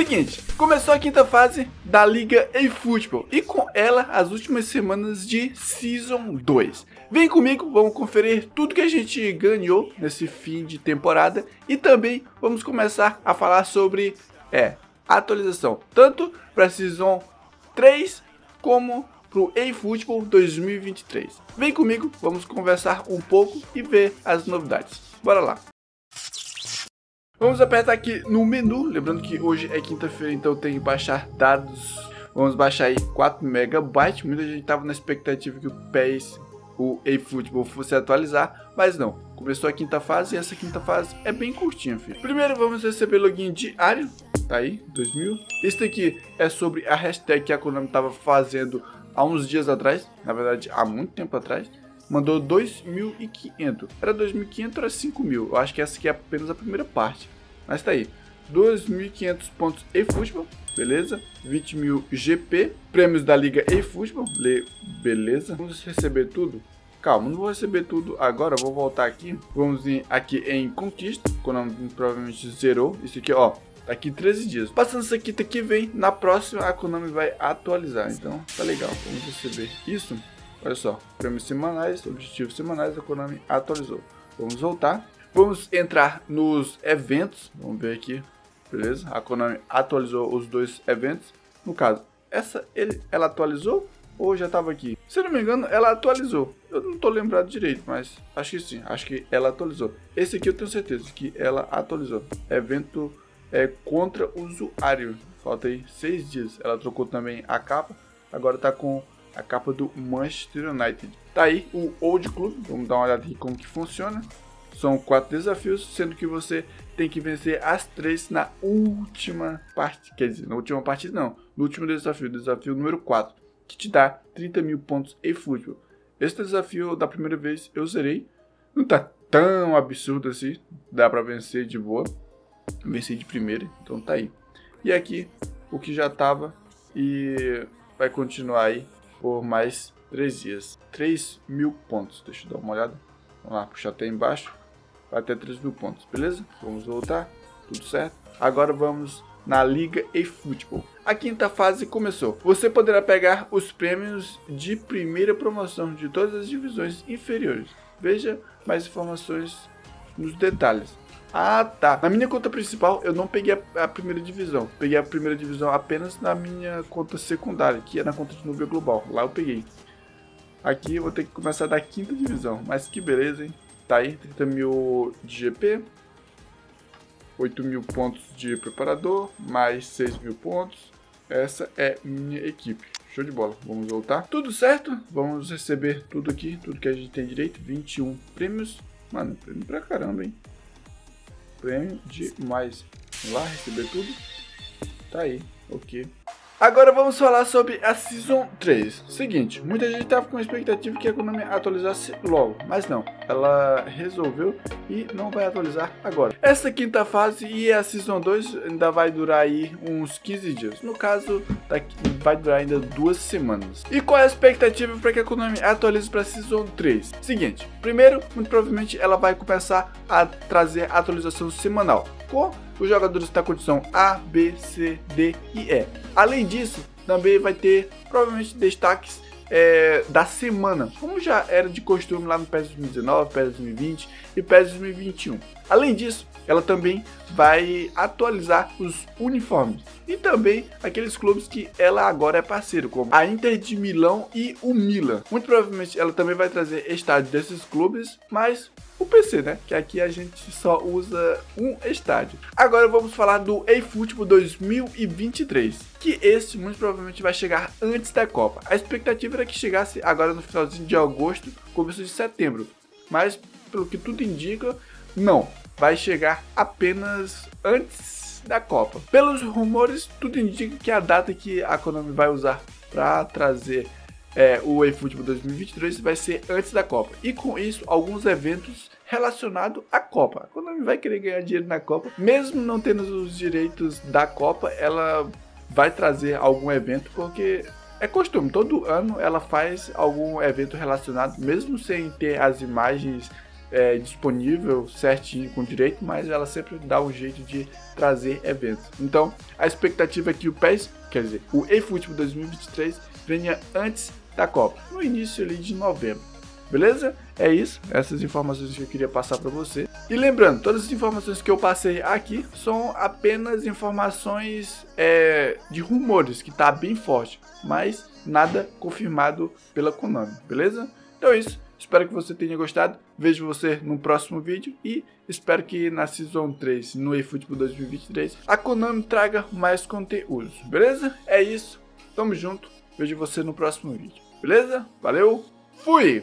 Seguinte, começou a quinta fase da Liga eFootball e com ela as últimas semanas de Season 2. Vem comigo, vamos conferir tudo que a gente ganhou nesse fim de temporada e também vamos começar a falar sobre é, atualização, tanto para Season 3 como para o eFootball 2023. Vem comigo, vamos conversar um pouco e ver as novidades. Bora lá! Vamos apertar aqui no menu, lembrando que hoje é quinta-feira, então tem que baixar dados. Vamos baixar aí 4 MB. Muita gente estava na expectativa que o PES, o eFootball fosse atualizar, mas não. Começou a quinta fase e essa quinta fase é bem curtinha, filho. Primeiro vamos receber login diário, tá aí, 2000. Isso aqui é sobre a hashtag que a Konami estava fazendo há uns dias atrás, na verdade há muito tempo atrás mandou 2.500. Era 2.500 era 5.000. Eu acho que essa aqui é apenas a primeira parte. Mas tá aí. 2.500 pontos eFootball, beleza? 20 mil GP, prêmios da Liga eFootball, beleza? Vamos receber tudo? Calma, não vou receber tudo agora, vou voltar aqui. Vamos vir aqui em Conquista, quando provavelmente zerou. Isso aqui, ó, tá aqui 13 dias. Passando isso aqui, que vem, na próxima a Konami vai atualizar. Então, tá legal, vamos receber isso. Olha só, prêmios semanais, objetivos semanais, a Konami atualizou. Vamos voltar. Vamos entrar nos eventos. Vamos ver aqui, beleza? A Konami atualizou os dois eventos. No caso, essa ele, ela atualizou ou já estava aqui? Se não me engano, ela atualizou. Eu não estou lembrado direito, mas acho que sim. Acho que ela atualizou. Esse aqui eu tenho certeza que ela atualizou. Evento é contra usuário. Falta aí seis dias. Ela trocou também a capa. Agora está com a capa do Manchester United. Tá aí o Old Club, vamos dar uma olhada aqui como que funciona. São quatro desafios, sendo que você tem que vencer as três na última parte, quer dizer, na última partida não, no último desafio, desafio número 4, que te dá 30 mil pontos em futebol. Esse desafio da primeira vez eu zerei, não tá tão absurdo assim, dá para vencer de boa, venci de primeira, então tá aí. E aqui o que já tava e vai continuar aí por mais 3 dias. 3 mil pontos. Deixa eu dar uma olhada. Vamos lá, puxar até embaixo. Vai até 3 mil pontos, beleza? Vamos voltar. Tudo certo? Agora vamos na Liga eFootball. A quinta fase começou. Você poderá pegar os prêmios de primeira promoção de todas as divisões inferiores. Veja mais informações nos detalhes. Ah, tá. Na minha conta principal, eu não peguei a, a, primeira divisão. Peguei a primeira divisão apenas na minha conta secundária, que é na conta de Nubia Global. Lá eu peguei. Aqui eu vou ter que começar da quinta divisão. Mas que beleza, hein? Tá aí, 30 mil de GP. 8 mil pontos de preparador, mais 6 mil pontos. Essa é minha equipe. Show de bola. Vamos voltar. Tudo certo? Vamos receber tudo aqui, tudo que a gente tem direito. 21 prêmios. Mano, prêmio pra caramba, hein? Prêmio demais. Vamos lá receber tudo. Tá aí, ok. Agora vamos falar sobre a Season 3. Seguinte, muita gente estava com a expectativa que a Konami atualizasse logo, mas não. Ela resolveu e não vai atualizar agora. Essa quinta fase e a Season 2 ainda vai durar aí uns 15 dias. No caso, vai durar ainda duas semanas. E qual é a expectativa para que a Konami atualize para a Season 3? Seguinte, primeiro, muito provavelmente ela vai começar a trazer atualização semanal com os jogadores da condição A, B, C, D e E. Além disso, também vai ter provavelmente destaques é, da semana, como já era de costume lá no PES 2019, PES 2020 e PES 2021. Além disso, ela também vai atualizar os uniformes e também aqueles clubes que ela agora é parceiro, como a Inter de Milão e o Milan. Muito provavelmente ela também vai trazer estádio desses clubes, mas o PC, né? Que aqui a gente só usa um estádio. Agora vamos falar do eFootball 2023, que esse muito provavelmente vai chegar antes da Copa. A expectativa que chegasse agora no finalzinho de agosto, começo de setembro, mas pelo que tudo indica, não. Vai chegar apenas antes da Copa. Pelos rumores, tudo indica que a data que a Konami vai usar para trazer é, o eFootball 2023 vai ser antes da Copa. E com isso, alguns eventos relacionados à Copa. A Konami vai querer ganhar dinheiro na Copa, mesmo não tendo os direitos da Copa, ela vai trazer algum evento, porque é costume, todo ano ela faz algum evento relacionado, mesmo sem ter as imagens é, disponível certinho com direito, mas ela sempre dá um jeito de trazer eventos. Então, a expectativa é que o PES, quer dizer, o eFootball 2023 venha antes da Copa, no início ali de novembro. Beleza? É isso, essas informações que eu queria passar para você. E lembrando, todas as informações que eu passei aqui são apenas informações é, de rumores, que tá bem forte, mas nada confirmado pela Konami, beleza? Então é isso. Espero que você tenha gostado. Vejo você no próximo vídeo e espero que na Season 3, no eFootball 2023, a Konami traga mais conteúdos, beleza? É isso. Tamo junto. Vejo você no próximo vídeo. Beleza? Valeu. Fui!